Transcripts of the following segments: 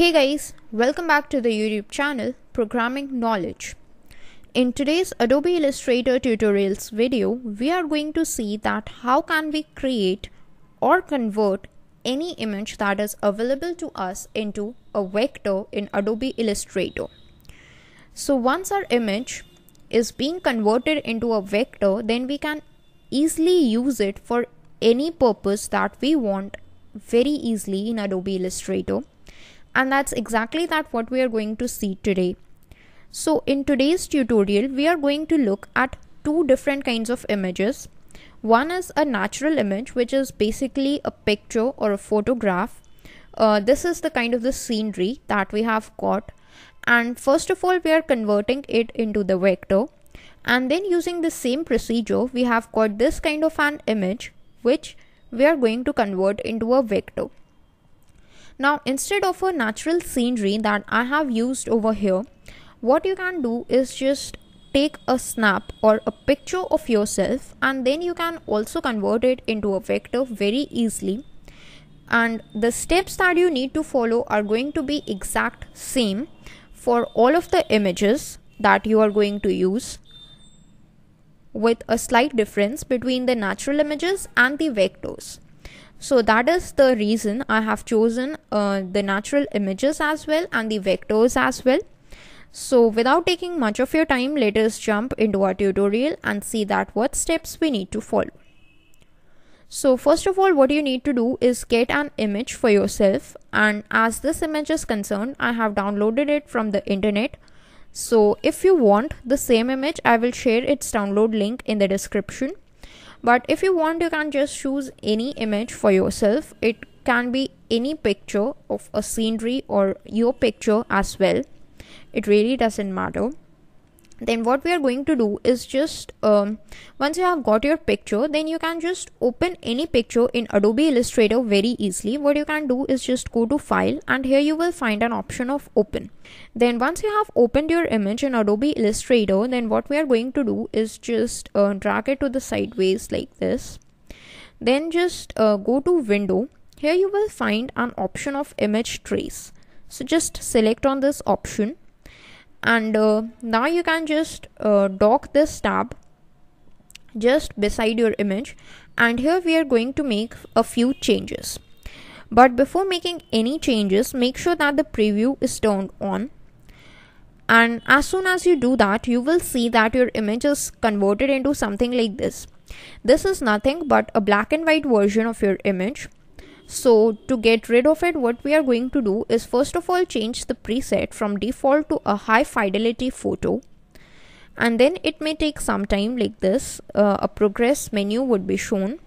Hey guys, welcome back to the YouTube channel Programming Knowledge. In today's Adobe Illustrator tutorials video, we are going to see that how can we create or convert any image that is available to us into a vector in Adobe Illustrator. So once our image is being converted into a vector, then we can easily use it for any purpose that we want very easily in Adobe Illustrator and that's exactly that what we are going to see today. So in today's tutorial we are going to look at two different kinds of images. One is a natural image which is basically a picture or a photograph. Uh, this is the kind of the scenery that we have got and first of all we are converting it into the vector and then using the same procedure we have got this kind of an image which we are going to convert into a vector. Now instead of a natural scenery that I have used over here, what you can do is just take a snap or a picture of yourself and then you can also convert it into a vector very easily and the steps that you need to follow are going to be exact same for all of the images that you are going to use with a slight difference between the natural images and the vectors. So that is the reason I have chosen uh, the natural images as well and the vectors as well. So without taking much of your time, let us jump into our tutorial and see that what steps we need to follow. So first of all, what you need to do is get an image for yourself. And as this image is concerned, I have downloaded it from the internet so if you want the same image i will share its download link in the description but if you want you can just choose any image for yourself. It can be any picture of a scenery or your picture as well. It really doesn't matter then what we are going to do is just um, once you have got your picture then you can just open any picture in Adobe Illustrator very easily. What you can do is just go to file and here you will find an option of open. Then once you have opened your image in Adobe Illustrator then what we are going to do is just uh, drag it to the sideways like this. Then just uh, go to window. Here you will find an option of image trace. So just select on this option and uh, now you can just uh, dock this tab just beside your image. And here we are going to make a few changes. But before making any changes make sure that the preview is turned on. And as soon as you do that you will see that your image is converted into something like this. This is nothing but a black and white version of your image so to get rid of it, what we are going to do is first of all change the preset from default to a high fidelity photo. And then it may take some time like this. Uh, a progress menu would be shown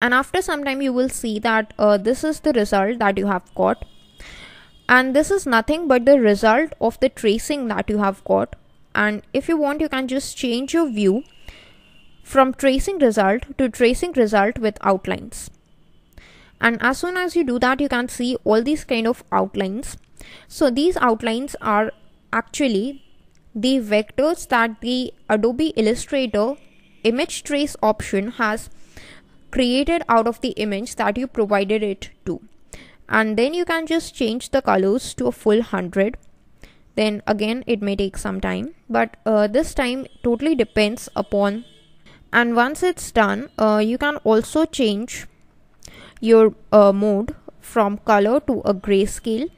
and after some time you will see that uh, this is the result that you have got. And this is nothing but the result of the tracing that you have got. And if you want you can just change your view from tracing result to tracing result with outlines. And as soon as you do that you can see all these kind of outlines. So these outlines are actually the vectors that the Adobe Illustrator image trace option has created out of the image that you provided it to. And then you can just change the colors to a full 100 then again it may take some time but uh, this time totally depends upon and once it's done uh, you can also change your uh, mode from color to a grayscale.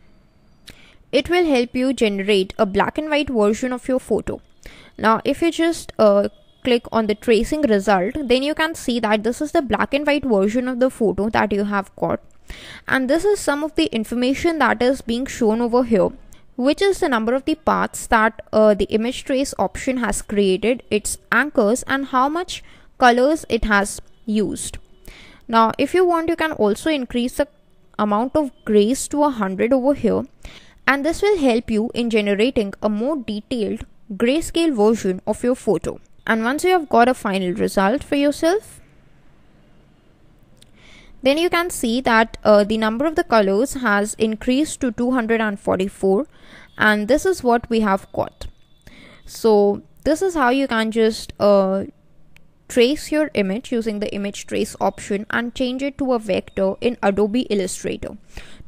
It will help you generate a black and white version of your photo. Now if you just uh, click on the tracing result then you can see that this is the black and white version of the photo that you have got. And this is some of the information that is being shown over here which is the number of the paths that uh, the image trace option has created its anchors and how much colors it has used. Now if you want you can also increase the amount of grays to a hundred over here. And this will help you in generating a more detailed grayscale version of your photo and once you have got a final result for yourself then you can see that uh, the number of the colors has increased to 244 and this is what we have got so this is how you can just uh, trace your image using the image trace option and change it to a vector in Adobe Illustrator.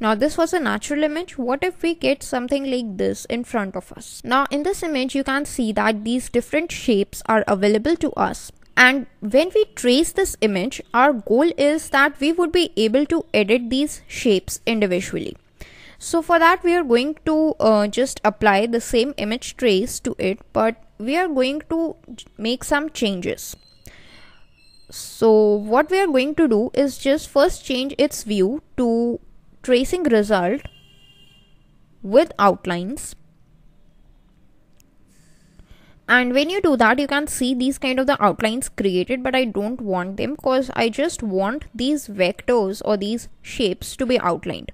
Now this was a natural image. What if we get something like this in front of us? Now in this image you can see that these different shapes are available to us and when we trace this image our goal is that we would be able to edit these shapes individually so for that we are going to uh, just apply the same image trace to it but we are going to make some changes so what we are going to do is just first change its view to tracing result with outlines. And when you do that you can see these kind of the outlines created but I don't want them because I just want these vectors or these shapes to be outlined.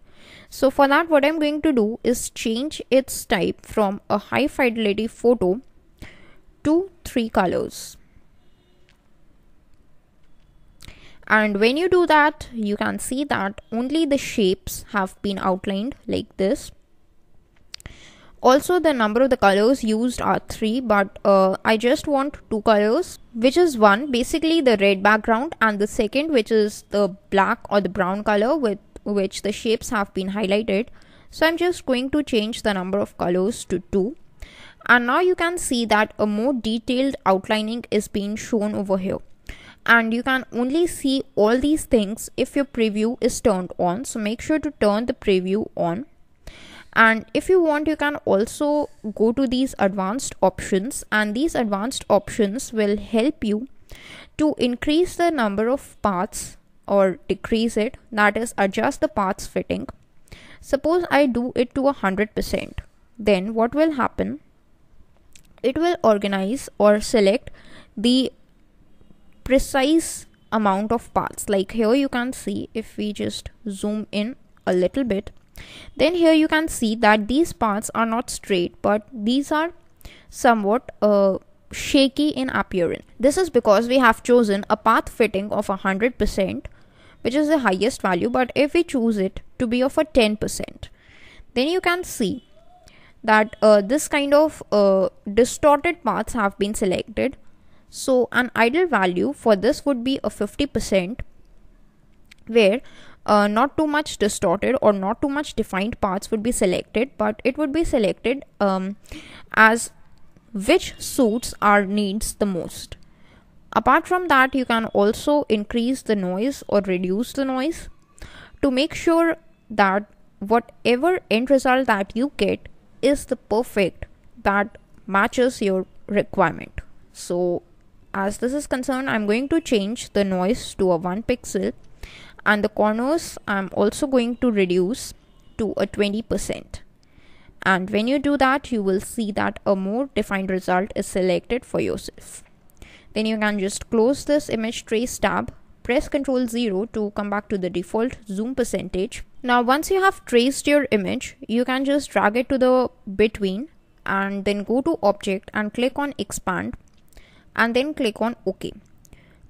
So for that what I'm going to do is change its type from a high fidelity photo to three colors and when you do that you can see that only the shapes have been outlined like this. Also the number of the colors used are three but uh, I just want two colors which is one basically the red background and the second which is the black or the brown color with which the shapes have been highlighted. So I'm just going to change the number of colors to two. And now you can see that a more detailed outlining is being shown over here and you can only see all these things if your preview is turned on. So make sure to turn the preview on. And if you want you can also go to these advanced options. And these advanced options will help you to increase the number of paths or decrease it. That is adjust the paths fitting. Suppose i do it to a hundred percent. Then what will happen? It will organize or select the precise amount of paths like here you can see if we just zoom in a little bit then here you can see that these paths are not straight but these are somewhat uh, shaky in appearance. This is because we have chosen a path fitting of hundred percent which is the highest value but if we choose it to be of a 10% then you can see that uh, this kind of uh, distorted paths have been selected so an ideal value for this would be a 50% where uh, not too much distorted or not too much defined parts would be selected but it would be selected um, as which suits our needs the most. Apart from that you can also increase the noise or reduce the noise to make sure that whatever end result that you get is the perfect that matches your requirement. So as this is concerned i'm going to change the noise to a 1 pixel and the corners I'm also going to reduce to a 20% and when you do that you will see that a more defined result is selected for yourself. Then you can just close this image trace tab press ctrl 0 to come back to the default zoom percentage. Now once you have traced your image you can just drag it to the between and then go to object and click on expand and then click on ok.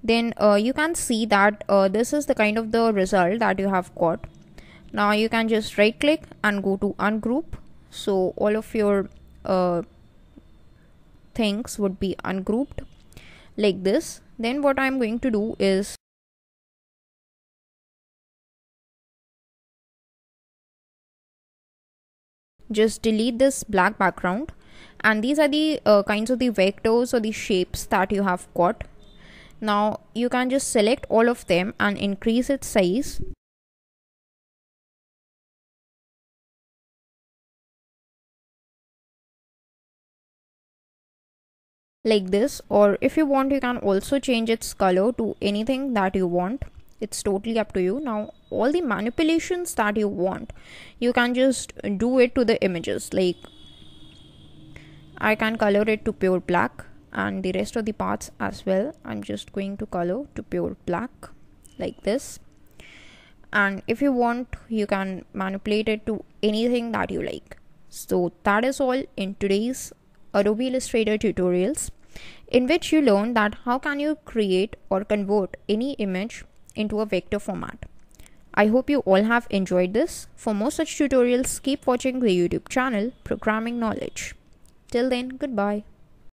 Then uh, you can see that uh, this is the kind of the result that you have got. Now you can just right click and go to ungroup. So all of your uh, things would be ungrouped like this. Then what i'm going to do is just delete this black background and these are the uh, kinds of the vectors or the shapes that you have got. Now you can just select all of them and increase its size. Like this or if you want you can also change its color to anything that you want. It's totally up to you. Now all the manipulations that you want you can just do it to the images. Like i can color it to pure black and the rest of the parts as well i'm just going to color to pure black like this and if you want you can manipulate it to anything that you like so that is all in today's adobe illustrator tutorials in which you learn that how can you create or convert any image into a vector format I hope you all have enjoyed this. For more such tutorials, keep watching the YouTube channel Programming Knowledge. Till then, goodbye.